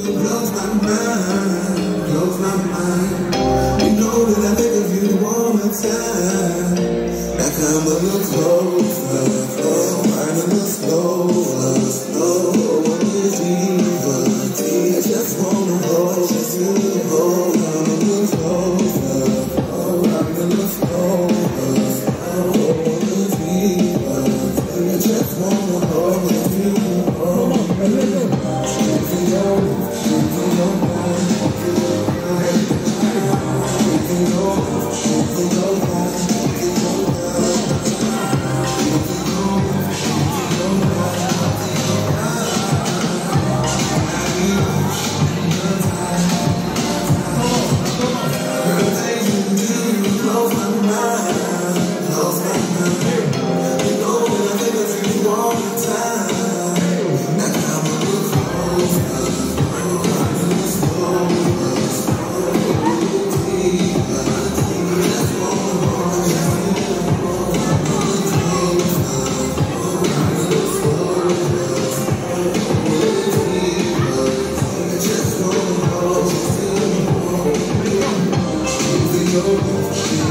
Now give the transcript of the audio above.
Close my mind, Close my mind. You know that I think of you all the time. Now come a little closer, oh, slow, a little slower, slower. It's even, just wanna hold. your